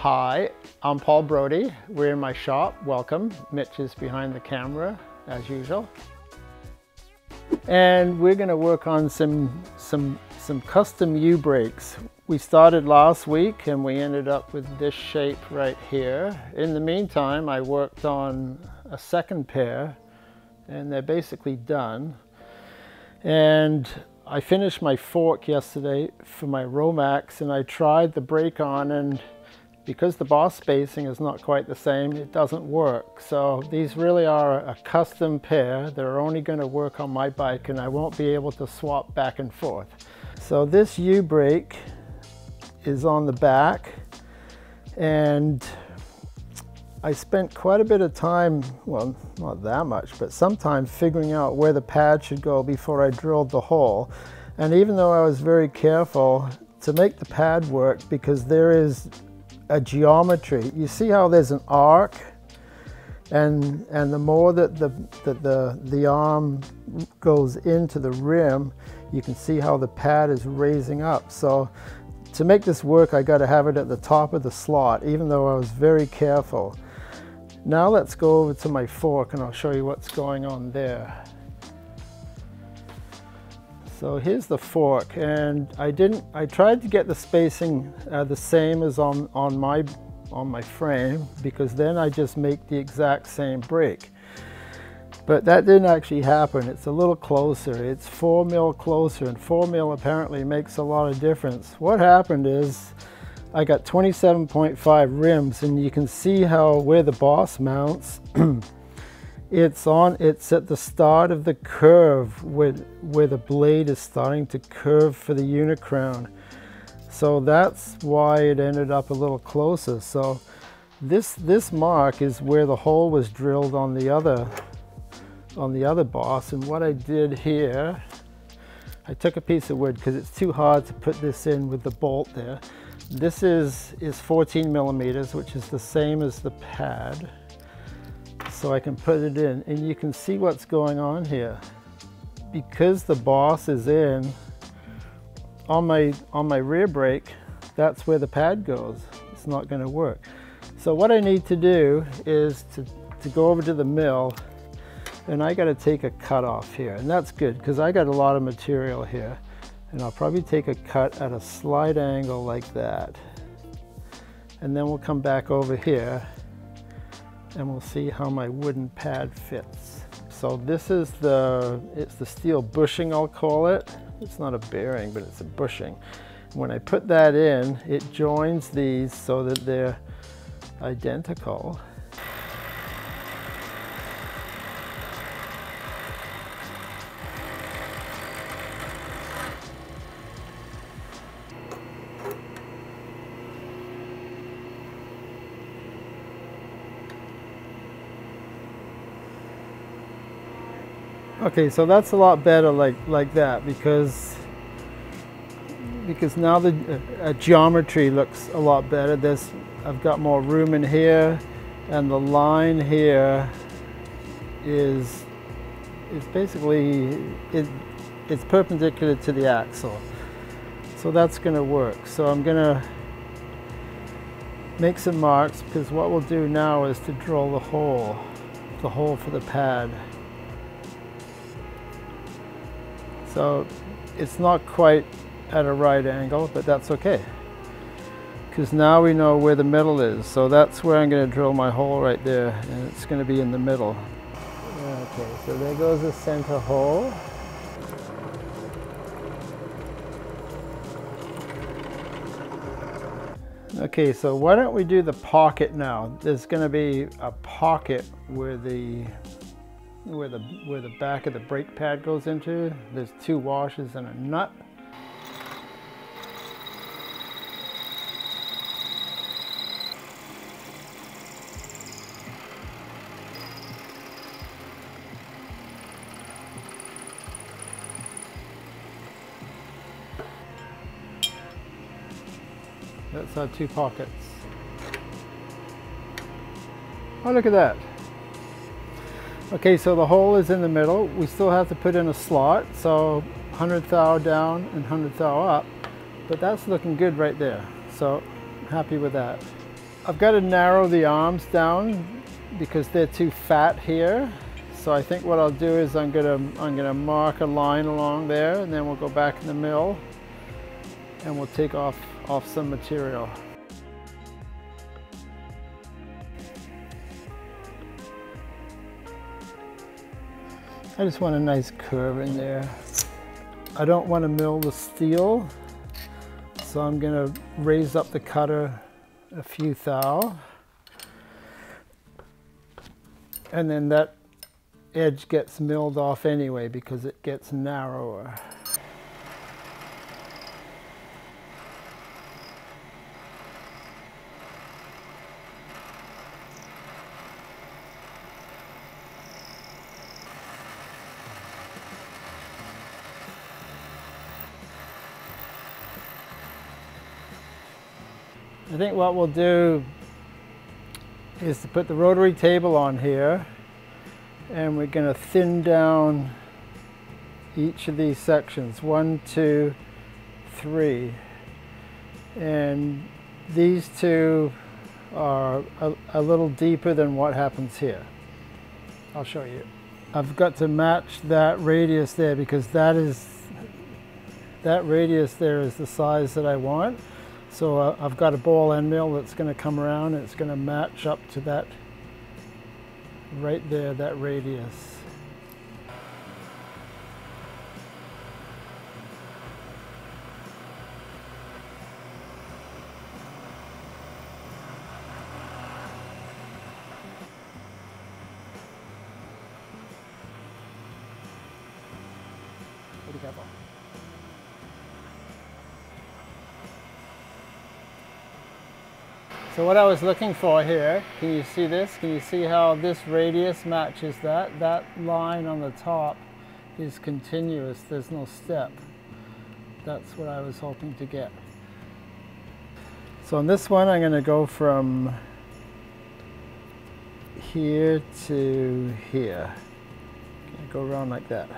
Hi, I'm Paul Brodie. We're in my shop. Welcome. Mitch is behind the camera as usual. And we're going to work on some some some custom U-brakes. We started last week and we ended up with this shape right here. In the meantime, I worked on a second pair and they're basically done. And I finished my fork yesterday for my Romax and I tried the brake on and because the bar spacing is not quite the same, it doesn't work. So these really are a custom pair. They're only going to work on my bike and I won't be able to swap back and forth. So this U-brake is on the back and I spent quite a bit of time, well, not that much, but some time figuring out where the pad should go before I drilled the hole. And even though I was very careful to make the pad work, because there is a geometry. You see how there's an arc and and the more that the that the the arm goes into the rim, you can see how the pad is raising up. So to make this work, I got to have it at the top of the slot, even though I was very careful. Now let's go over to my fork and I'll show you what's going on there. So here's the fork and I didn't, I tried to get the spacing uh, the same as on, on, my, on my frame because then I just make the exact same brake. But that didn't actually happen. It's a little closer. It's four mil closer and four mil apparently makes a lot of difference. What happened is I got 27.5 rims and you can see how where the boss mounts it's on it's at the start of the curve where where the blade is starting to curve for the unicrown. So that's why it ended up a little closer. So this this mark is where the hole was drilled on the other on the other boss. And what I did here I took a piece of wood because it's too hard to put this in with the bolt there. This is is 14 millimeters which is the same as the pad so I can put it in and you can see what's going on here. Because the boss is in, on my, on my rear brake, that's where the pad goes. It's not gonna work. So what I need to do is to, to go over to the mill and I gotta take a cut off here. And that's good because I got a lot of material here. And I'll probably take a cut at a slight angle like that. And then we'll come back over here and we'll see how my wooden pad fits. So this is the, it's the steel bushing I'll call it. It's not a bearing, but it's a bushing. When I put that in, it joins these so that they're identical. Okay, so that's a lot better like like that because because now the uh, uh, geometry looks a lot better. There's I've got more room in here, and the line here is is basically it it's perpendicular to the axle. So that's going to work. So I'm going to make some marks because what we'll do now is to drill the hole, the hole for the pad. So it's not quite at a right angle, but that's okay. Because now we know where the middle is. So that's where I'm going to drill my hole right there. And it's going to be in the middle. Okay, so there goes the center hole. Okay, so why don't we do the pocket now? There's going to be a pocket where the where the where the back of the brake pad goes into. There's two washers and a nut. That's our two pockets. Oh, look at that. Okay, so the hole is in the middle. We still have to put in a slot, so 100 thou down and 100 thou up, but that's looking good right there. So happy with that. I've got to narrow the arms down because they're too fat here. So I think what I'll do is I'm gonna I'm gonna mark a line along there and then we'll go back in the mill and we'll take off off some material. I just want a nice curve in there. I don't want to mill the steel, so I'm going to raise up the cutter a few thou. And then that edge gets milled off anyway because it gets narrower. I think what we'll do is to put the rotary table on here and we're going to thin down each of these sections. One two three. And these two are a, a, little deeper than what happens here. I'll show you. I've got to match that radius there because that is that radius there is the size that I want so uh, I've got a ball end mill that's going to come around it's going to match up to that right there, that radius. So what I was looking for here, can you see this? Can you see how this radius matches that? That line on the top is continuous, there's no step. That's what I was hoping to get. So on this one, I'm gonna go from here to here. Go around like that.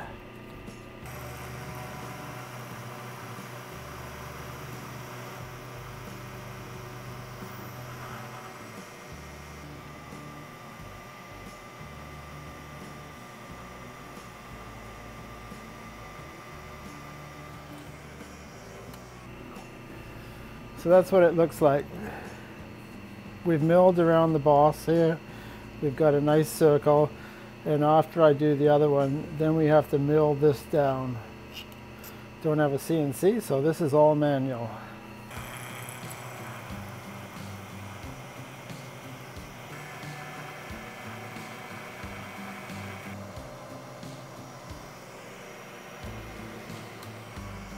So that's what it looks like. We've milled around the boss here. We've got a nice circle. And after I do the other one, then we have to mill this down. Don't have a CNC, so this is all manual.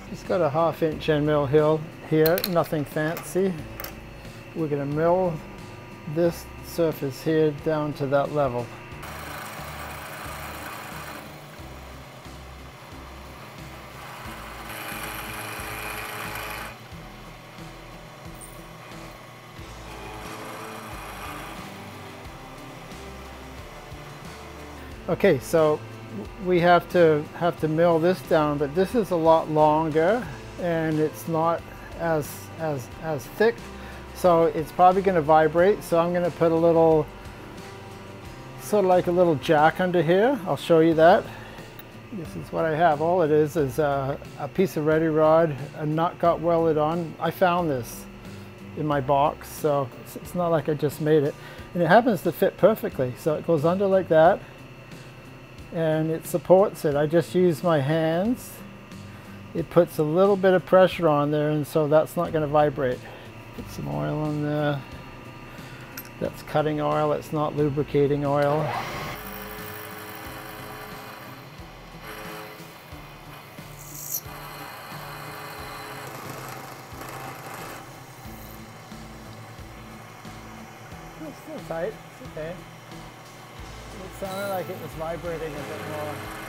Just got a half inch end mill hill here, nothing fancy. We're going to mill this surface here down to that level. Okay, so we have to have to mill this down, but this is a lot longer and it's not as, as, as thick. So it's probably going to vibrate. So I'm going to put a little, sort of like a little jack under here. I'll show you that. This is what I have. All it is is a, a piece of ready rod, a nut got welded on. I found this in my box, so it's, it's not like I just made it. And it happens to fit perfectly. So it goes under like that and it supports it. I just use my hands it puts a little bit of pressure on there and so that's not going to vibrate. Put some oil on there. That's cutting oil, it's not lubricating oil. Oh, it's still tight, it's okay. It sounded like it was vibrating a bit more.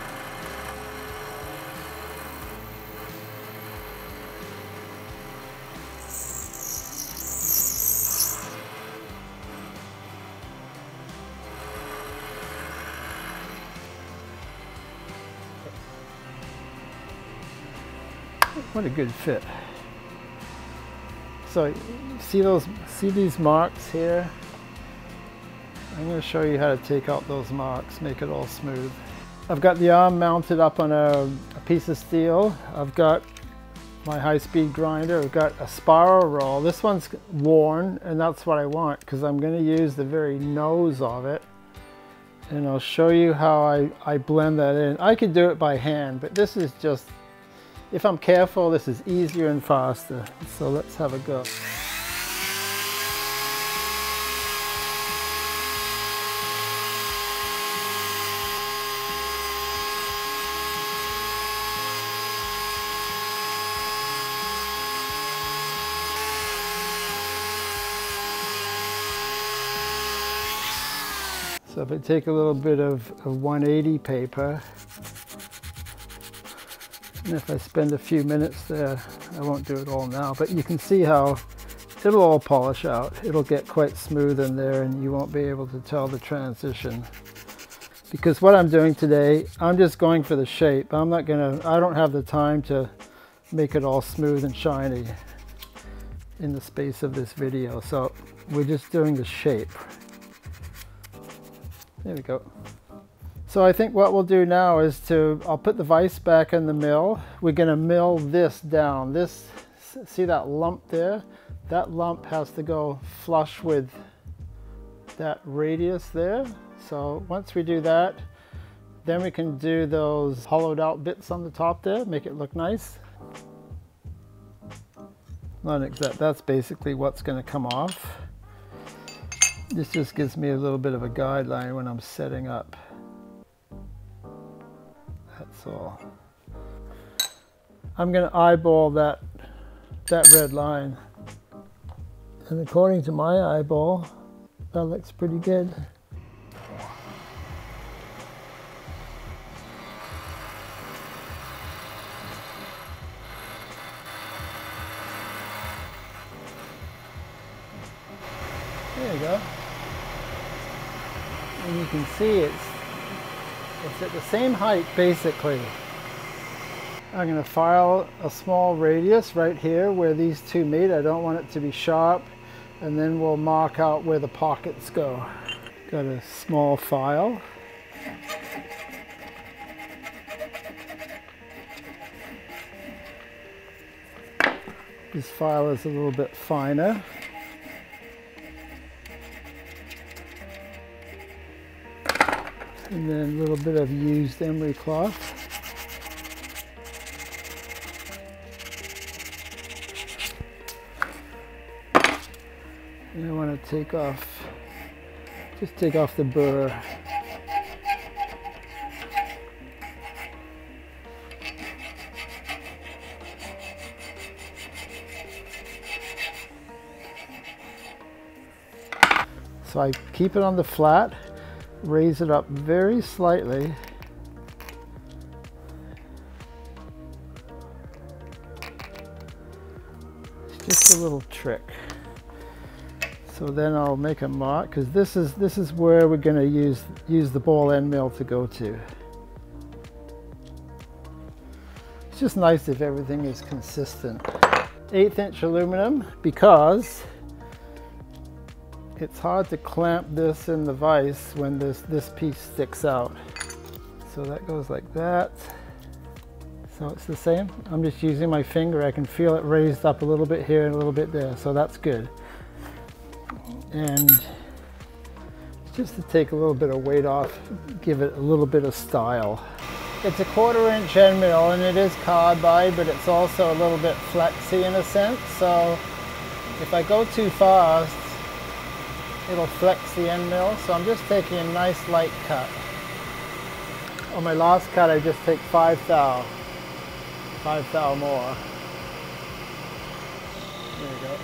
What a good fit. So see those, see these marks here? I'm going to show you how to take out those marks, make it all smooth. I've got the arm mounted up on a, a piece of steel. I've got my high-speed grinder. I've got a spiral roll. This one's worn and that's what I want because I'm going to use the very nose of it and I'll show you how I, I blend that in. I could do it by hand, but this is just, if I'm careful, this is easier and faster. So let's have a go. So if I take a little bit of, of 180 paper, and if I spend a few minutes there, I won't do it all now, but you can see how it'll all polish out. It'll get quite smooth in there and you won't be able to tell the transition. Because what I'm doing today, I'm just going for the shape. I'm not gonna, I don't have the time to make it all smooth and shiny in the space of this video. So we're just doing the shape. There we go. So I think what we'll do now is to, I'll put the vise back in the mill. We're gonna mill this down. This, see that lump there? That lump has to go flush with that radius there. So once we do that, then we can do those hollowed out bits on the top there, make it look nice. Not exact, that's basically what's gonna come off. This just gives me a little bit of a guideline when I'm setting up. All. I'm going to eyeball that, that red line. And according to my eyeball, that looks pretty good. There you go. And you can see it's, it's at the same height basically. I'm going to file a small radius right here where these two meet. I don't want it to be sharp. And then we'll mark out where the pockets go. Got a small file. This file is a little bit finer. And then a little bit of used emery cloth. And I want to take off, just take off the burr. So I keep it on the flat raise it up very slightly. It's just a little trick. So then I'll make a mark because this is this is where we're going to use use the ball end mill to go to. It's just nice if everything is consistent. Eighth inch aluminum because it's hard to clamp this in the vise when this, this piece sticks out. So that goes like that. So it's the same. I'm just using my finger. I can feel it raised up a little bit here and a little bit there. So that's good. And just to take a little bit of weight off, give it a little bit of style. It's a quarter inch end mill and it is carbide, but it's also a little bit flexy in a sense. So if I go too fast, it'll flex the end mill. So I'm just taking a nice light cut. On my last cut, I just take five thou, five thou more. There you go.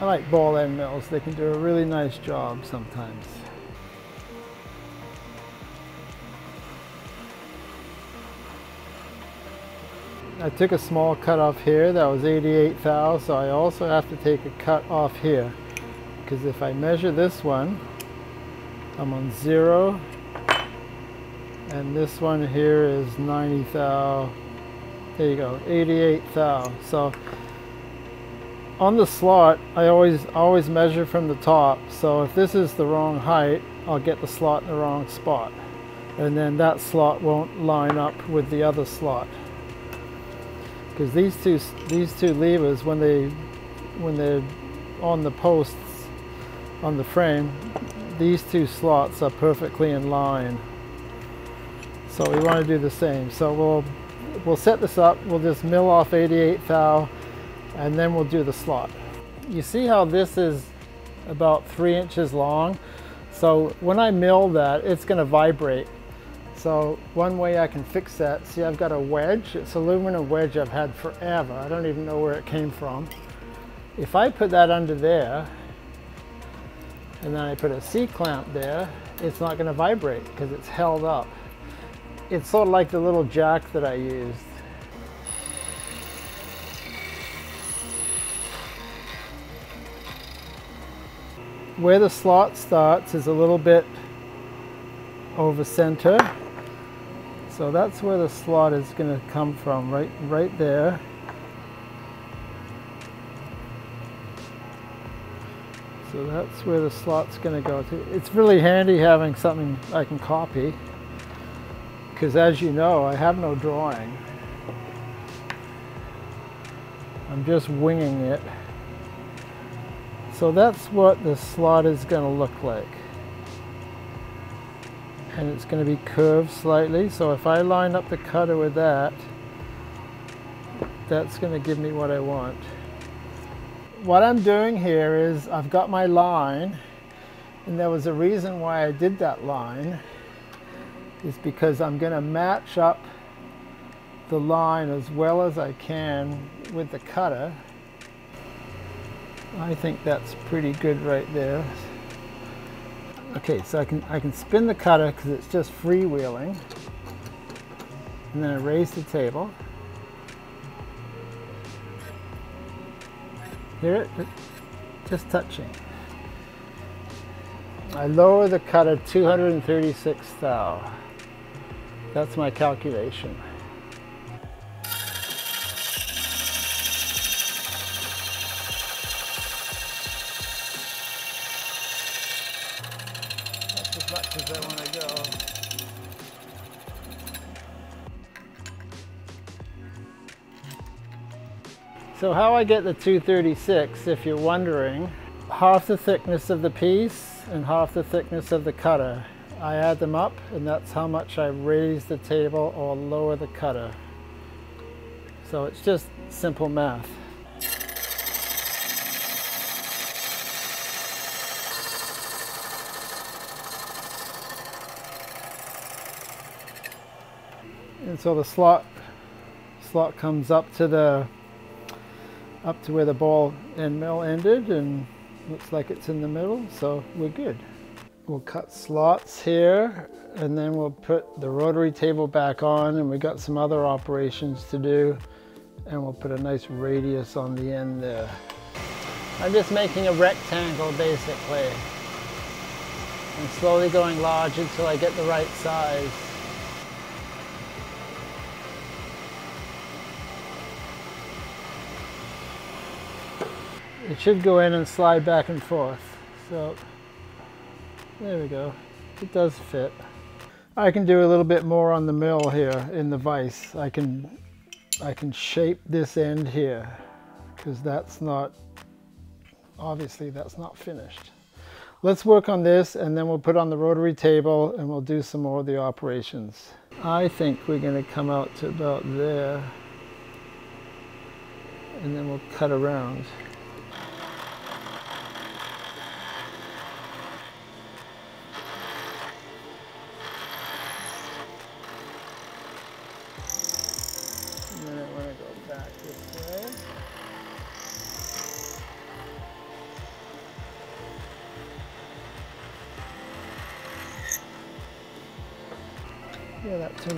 I like ball end mills. They can do a really nice job sometimes. I took a small cut off here that was 88 thou so I also have to take a cut off here because if I measure this one, I'm on zero, and this one here is 90 thou. There you go, 88 thou. So on the slot, I always always measure from the top. So if this is the wrong height, I'll get the slot in the wrong spot. And then that slot won't line up with the other slot. Because these two these two levers, when they when they're on the posts on the frame, these two slots are perfectly in line. So we want to do the same. So we'll we'll set this up. We'll just mill off 88 thou and then we'll do the slot. You see how this is about three inches long? So when I mill that, it's gonna vibrate. So one way I can fix that, see I've got a wedge, it's aluminum wedge I've had forever. I don't even know where it came from. If I put that under there, and then I put a C-clamp there, it's not gonna vibrate because it's held up. It's sort of like the little jack that I used. where the slot starts is a little bit over center. So that's where the slot is going to come from, right, right there. So that's where the slot's going to go to. It's really handy having something I can copy because as you know, I have no drawing. I'm just winging it. So that's what the slot is going to look like. And it's going to be curved slightly. So if I line up the cutter with that, that's going to give me what I want. What I'm doing here is I've got my line and there was a reason why I did that line is because I'm going to match up the line as well as I can with the cutter I think that's pretty good right there. Okay, so I can, I can spin the cutter because it's just freewheeling. And then I raise the table. Hear it? Just touching. I lower the cutter 236 thou. That's my calculation. So how I get the 236, if you're wondering, half the thickness of the piece and half the thickness of the cutter. I add them up and that's how much I raise the table or lower the cutter. So it's just simple math. So the slot slot comes up to the up to where the ball end mill ended and looks like it's in the middle, so we're good. We'll cut slots here and then we'll put the rotary table back on and we got some other operations to do and we'll put a nice radius on the end there. I'm just making a rectangle basically and slowly going large until I get the right size. It should go in and slide back and forth. So there we go. It does fit. I can do a little bit more on the mill here in the vise. I can I can shape this end here because that's not obviously that's not finished. Let's work on this and then we'll put on the rotary table and we'll do some more of the operations. I think we're going to come out to about there and then we'll cut around.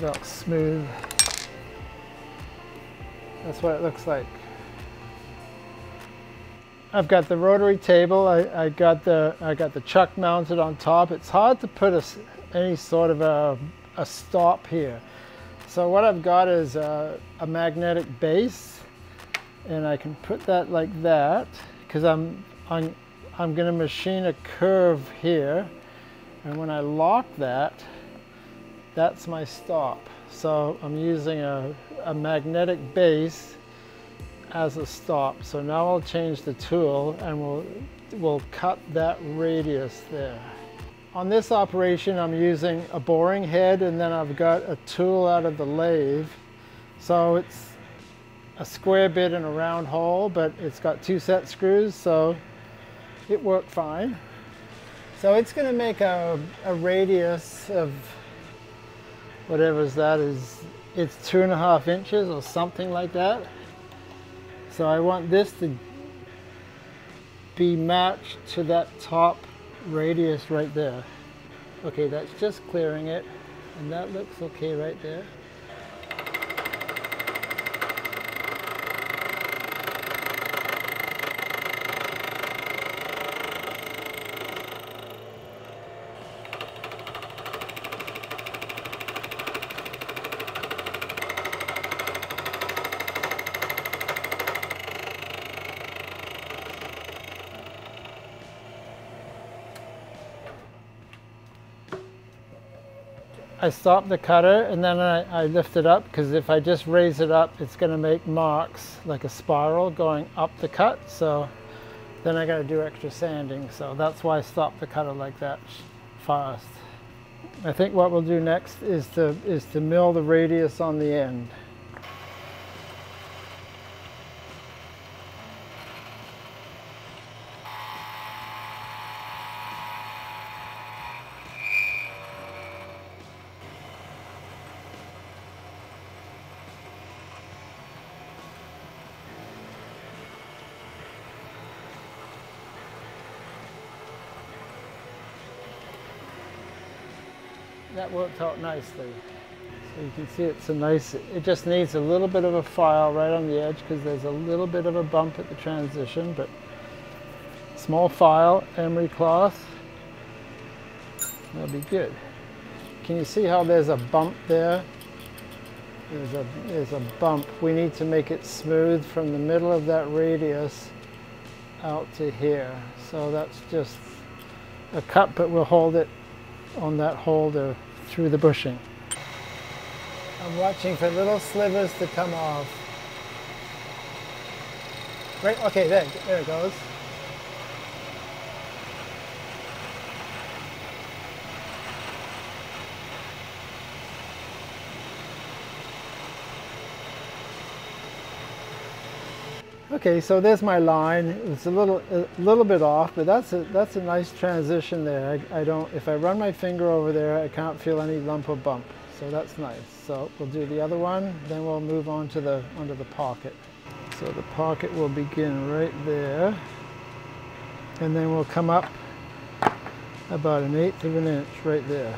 Yeah, that turned out smooth. That's what it looks like. I've got the rotary table. I, I, got the I got the chuck mounted on top. It's hard to put a, any sort of a, a stop here. So what I've got is a, a magnetic base, and I can put that like that because I'm I'm I'm going to machine a curve here, and when I lock that, that's my stop. So I'm using a, a magnetic base as a stop. So now I'll change the tool and we'll, we'll cut that radius there. On this operation, I'm using a boring head and then I've got a tool out of the lathe. So it's a square bit and a round hole, but it's got two set screws, so it worked fine. So it's gonna make a, a radius of whatever that is, it's two and a half inches or something like that. So I want this to be matched to that top radius right there. Okay, that's just clearing it, and that looks okay right there. I stop the cutter and then I, I lift it up because if I just raise it up, it's going to make marks like a spiral going up the cut. So then I got to do extra sanding. So that's why I stop the cutter like that fast. I think what we'll do next is to, is to mill the radius on the end. That worked out nicely. So you can see it's a nice, it just needs a little bit of a file right on the edge because there's a little bit of a bump at the transition, but small file, emery cloth, that'll be good. Can you see how there's a bump there? There's a, there's a bump. We need to make it smooth from the middle of that radius out to here. So that's just a cut, but we'll hold it on that holder through the bushing. I'm watching for little slivers to come off. Right, okay, there, there it goes. Okay, so there's my line. It's a little a little bit off, but that's a that's a nice transition there. I, I don't if I run my finger over there, I can't feel any lump or bump. So that's nice. So we'll do the other one, then we'll move on to the onto the pocket. So the pocket will begin right there, and then we'll come up about an eighth of an inch right there.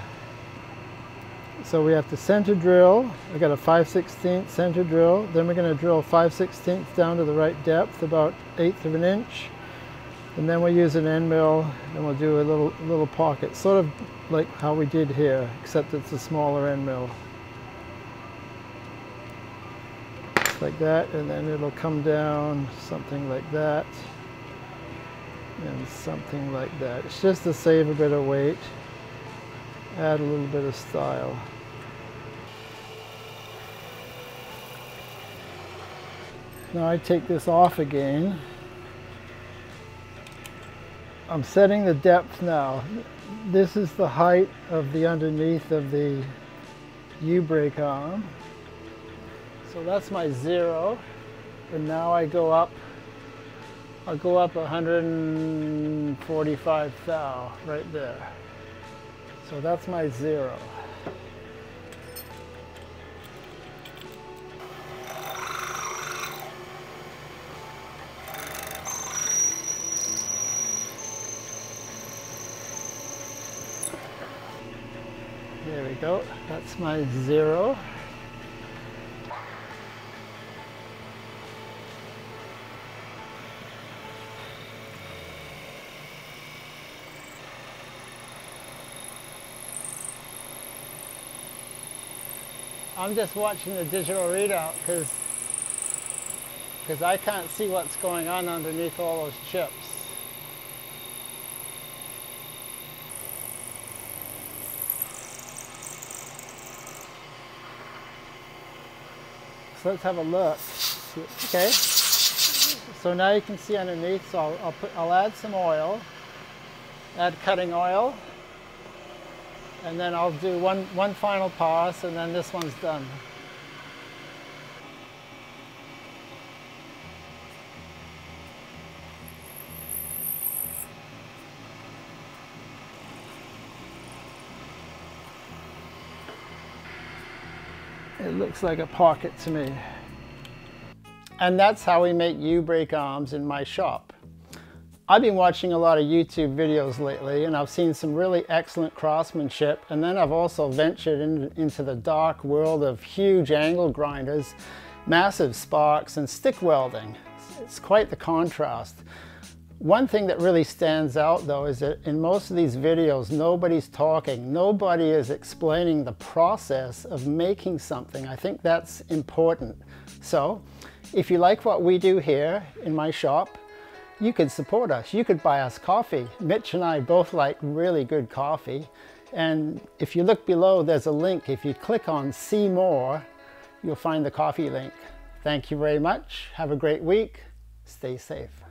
So we have to center drill. I got a 5 16 center drill. Then we're going to drill 5 16 down to the right depth, about eighth of an inch. And then we'll use an end mill and we'll do a little, little pocket, sort of like how we did here, except it's a smaller end mill. Like that, and then it'll come down something like that, and something like that. It's just to save a bit of weight, add a little bit of style. Now I take this off again. I'm setting the depth now. This is the height of the underneath of the U-brake arm. So that's my zero. And now I go up, I'll go up 145 thou right there. So that's my zero. go. That's my zero. I'm just watching the digital readout because because I can't see what's going on underneath all those chips. So let's have a look. Okay. So now you can see underneath. So I'll, I'll put I'll add some oil. Add cutting oil. And then I'll do one one final pass and then this one's done. It looks like a pocket to me. And that's how we make U-brake arms in my shop. I've been watching a lot of YouTube videos lately and I've seen some really excellent craftsmanship and then I've also ventured in, into the dark world of huge angle grinders, massive sparks and stick welding. It's quite the contrast. One thing that really stands out though is that in most of these videos nobody's talking, nobody is explaining the process of making something. I think that's important. So if you like what we do here in my shop, you could support us. You could buy us coffee. Mitch and I both like really good coffee. And if you look below, there's a link. If you click on see more, you'll find the coffee link. Thank you very much. Have a great week. Stay safe.